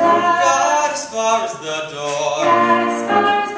God, as far as the door. God, as far as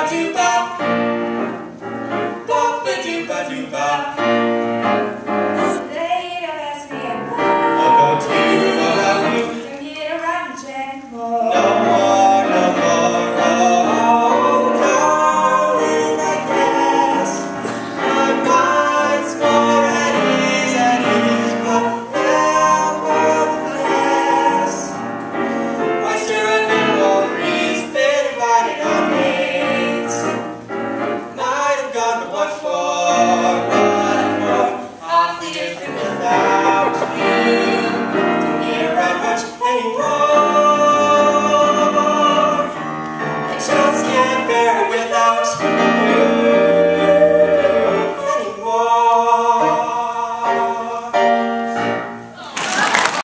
got you back. Just